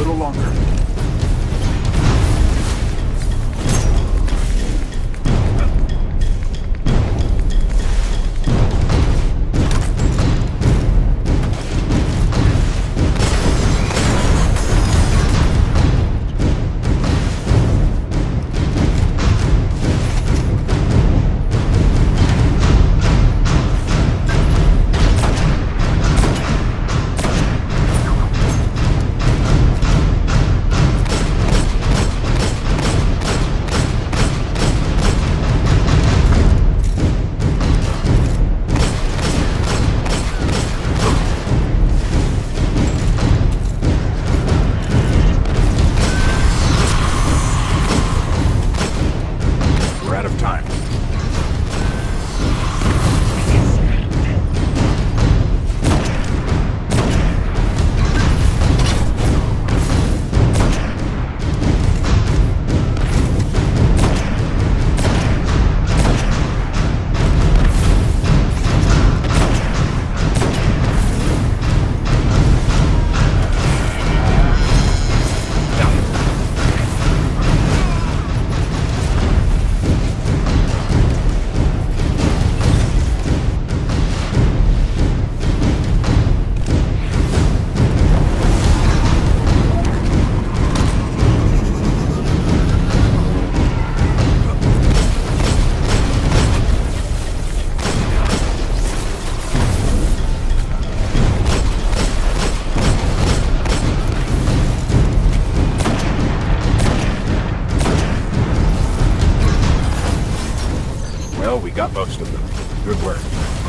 little longer. We got most of them. Good work.